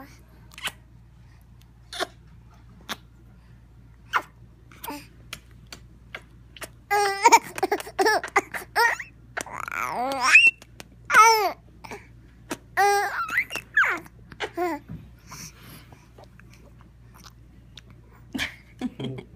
Mm-hmm.